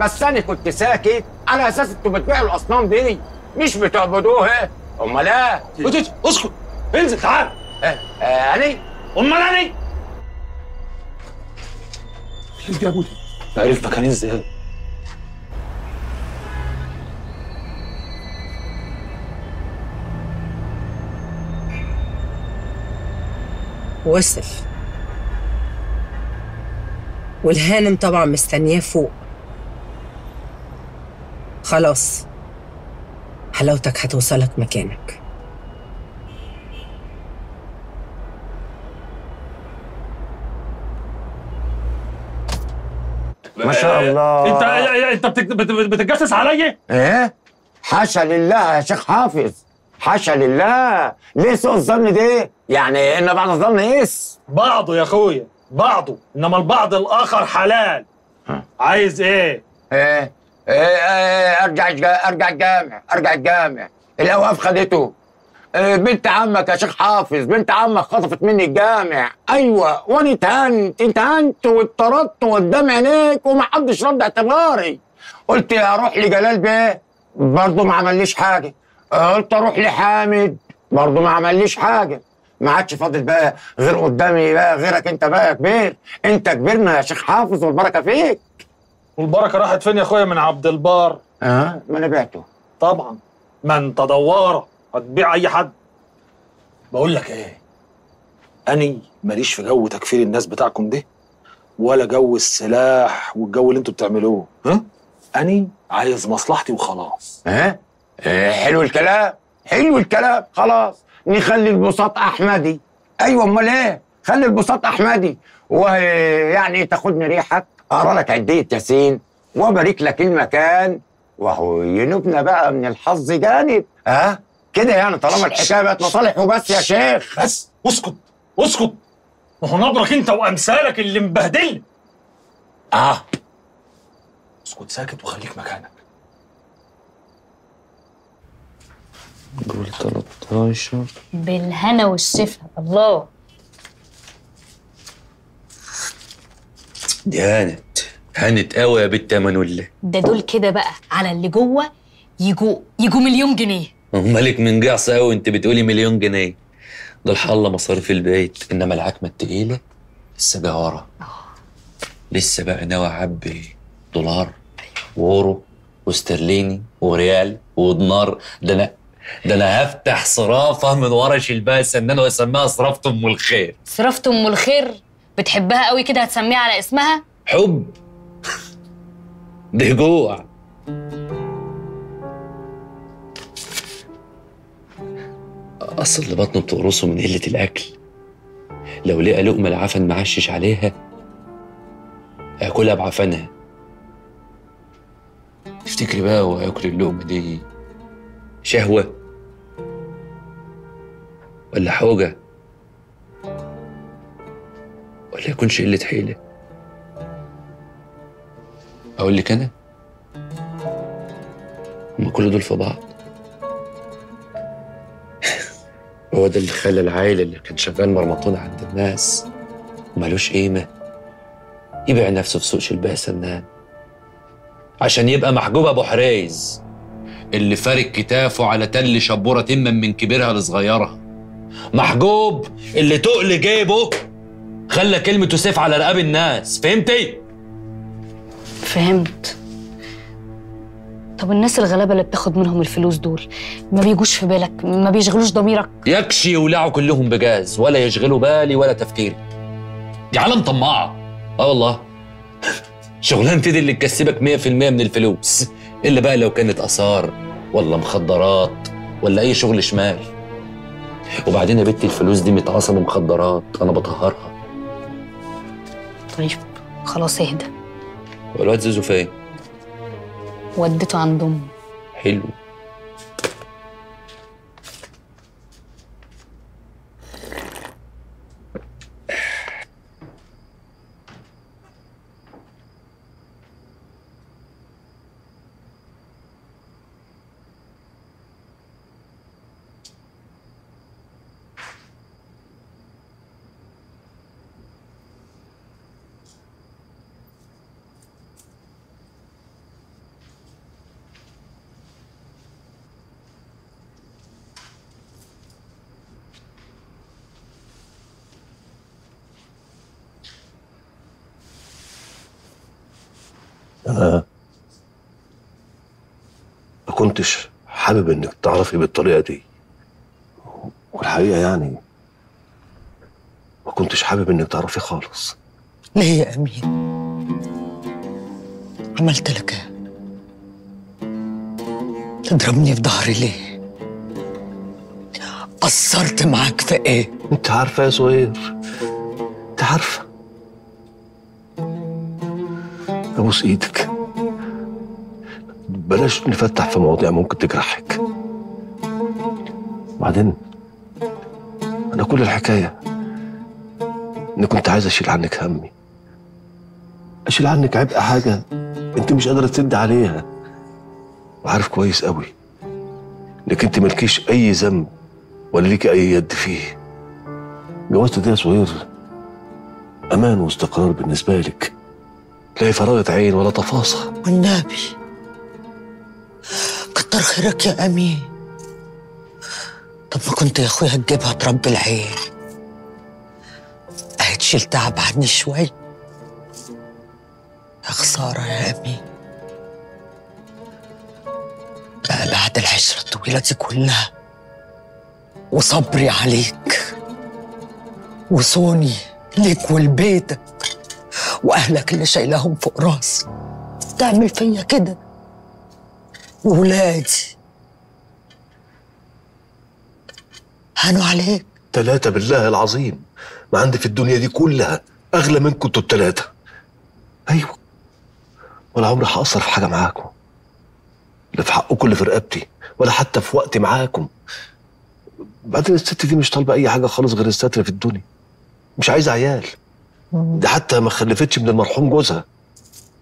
بس أنا كنت ساكت على أساس أنتوا بتبيعوا الأصنام دي. مش بتعبدوها أمال إيه؟ اسكت اسكت. انزل تعال. آه، آه، أنا أمال أنا إيه جابوا لي عرف مكاني إزاي وصل. والهانم طبعا مستنياه فوق. خلاص. حلاوتك هتوصلك مكانك. ما شاء الله. انت إنت بتتجسس عليا إيه؟ حاشا لله يا شيخ حافظ. حاشا لله. ليه سوء الظن دي يعني إن بعد الظن اس بعضه يا أخويا بعضه. إنما البعض الآخر حلال. عايز إيه إيه إيه, إيه؟ أرجع الج- أرجع الجامع أرجع الجامع. الأوقاف خدته. إيه بنت عمك يا شيخ حافظ بنت عمك خطفت مني الجامع. أيوه وأنا اتهنت اتهنت واتطردت قدام عينيك ومحدش رد اعتباري. قلت أروح لجلال بيه برضه ما عمليش حاجة. قلت أروح لحامد برضه ما عمليش حاجة. ما عادش فاضل بقى غير قدامي بقى غيرك أنت بقى يا كبير. أنت كبرنا يا شيخ حافظ والبركة فيك. والبركة راحت فين يا أخويا؟ من عبد البار. آه. ما أنا بعته. طبعا. ما انت دواره هتبيع أي حد. بقول لك إيه؟ أني ماليش في جو تكفير الناس بتاعكم ده ولا جو السلاح والجو اللي أنتوا بتعملوه. ها؟ أني عايز مصلحتي وخلاص. ها؟ آه حلو الكلام. حلو الكلام. خلاص. نخلي البساط أحمدي. أيوه أمال إيه؟ خلي البساط أحمدي. ويعني تاخدني ريحك اقرا لك عديه ياسين وأبارك لك المكان. وهو ينوبنا بقى من الحظ جانب. ها؟ كده يعني طالما الحكاية بقت مصالح وبس يا شيخ. بس اسكت اسكت. ما هو نبرك انت وأمثالك اللي مبهدل. آه. اسكت ساكت وخليك مكانك. قول 13 بالهنا والشفا. الله. دي هانت هانت قوي يا بنت منولة ده دول كده بقى على اللي جوه يجوا يجوا مليون جنيه. مالك من جعص قوي أنت بتقولي مليون جنيه. دول حله مصاريف البيت إنما العكمه التقيله لسه جاية ورا لسه بقى ناوي أعبي دولار وورو واسترليني وريال ودينار. ده أنا ده أنا هفتح صرافة من ورا شلبها سنان واسميها صرافة أم الخير. صرفت أم الخير؟ بتحبها قوي كده هتسميها على اسمها؟ حب. ده جوع. أصل اللي بطنه بتقرصه من قلة الأكل. لو لقى لقمة العفن معشش عليها هياكلها بعفنها. تفتكري بقى هو هياكل اللقمة دي شهوة ولا حوجة؟ ولا يكونش قلة حيلة. أقول لك أنا؟ هما كل دول في بعض. هو ده اللي خلى العيل اللي كان شغال مرمطون عند الناس ومالوش قيمة يبيع نفسه في سوق شلباه سنان عشان يبقى محجوب أبو حريز اللي فارق كتافه على تل شبورة تمم من كبيرها لصغيرها. محجوب اللي تقل جيبه خلى كلمته سيف على رقاب الناس. فهمتي؟ فهمت. طب الناس الغلابة اللي بتاخد منهم الفلوس دول ما بيجوش في بالك؟ ما بيشغلوش ضميرك؟ يكشي يولعوا كلهم بجاز ولا يشغلوا بالي ولا تفكيري. دي عالم طماعة. آه والله. شغلانتي دي اللي تكسبك 100% من الفلوس. إلا بقى لو كانت آثار ولا مخدرات ولا أي شغل شمال. وبعدين يا بنتي الفلوس دي متعاصه بمخدرات أنا بطهرها. طيب. خلاص اهدى. والواد زيزو فين وديته عند امه حلو. أنا ما كنتش حابب إنك تعرفي بالطريقة دي والحقيقة يعني ما كنتش حابب إنك تعرفي خالص ليه يا أمين؟ عملت لك إيه؟ تضربني في ظهري ليه؟ قصرت معاك في إيه؟ أنت عارفة يا سهير أنت عارفة ابوس إيدك. بلاش نفتح في مواضيع ممكن تجرحك. وبعدين أنا كل الحكاية إني كنت عايز أشيل عنك همي. أشيل عنك عبء حاجة أنت مش قادرة تسد عليها. وعارف كويس قوي إنك أنت مالكيش أي ذنب ولا ليكي أي يد فيه. جوازتي دي يا سهير أمان واستقرار بالنسبة لك. لا فراغة عين ولا تفاصيل والنبي كتر خيرك يا أمين طب ما كنت يا أخويا تجيبها تربي العين. أهي تشيل تعب عني شوي. يا خسارة يا أمين بقى بعد العشرة الطويلة دي كلها وصبري عليك. وصوني ليك ولبيتك وأهلك اللي شايلهم فوق راسي تعمل فيا كده. وولادي هانوا عليك. تلاتة بالله العظيم. ما عندي في الدنيا دي كلها أغلى منكم أنتوا التلاتة. أيوه. ولا عمري هقصر في حاجة معاكم. لا في حقكم اللي في رقبتي ولا حتى في وقتي معاكم. بعدين الست دي مش طالبة أي حاجة خالص غير الستر في الدنيا. مش عايزة عيال. دي حتى ما خلفتش من المرحوم جوزها.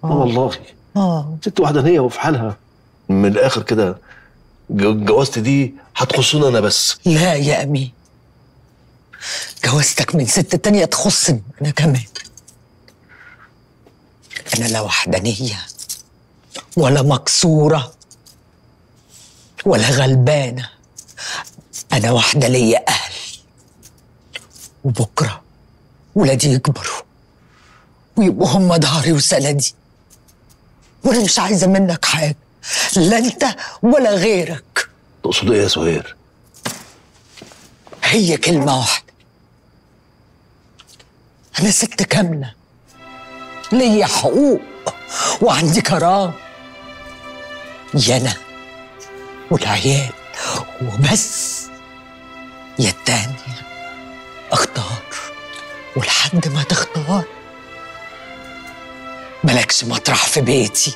آه. والله. آه. ست وحدانيه وفي حالها. من الآخر كده جوازتي دي هتخصني أنا بس. لا يا امين جوازتك من ست تانية تخصني أنا كمان. أنا لا وحدانية ولا مكسورة ولا غلبانة. أنا واحدة ليا أهل. وبكرة ولادي يكبروا. ويبقوا هم ظهري وسندي. وأنا مش عايزة منك حاجة. لا انت ولا غيرك. تقصد إيه يا سهير هي كلمة واحدة. أنا ست كاملة. ليا حقوق. وعندي كرامة. يا أنا والعيال. وبس. يا التانية أختار. ولحد ما تختار. ملكش مطرح في بيتي.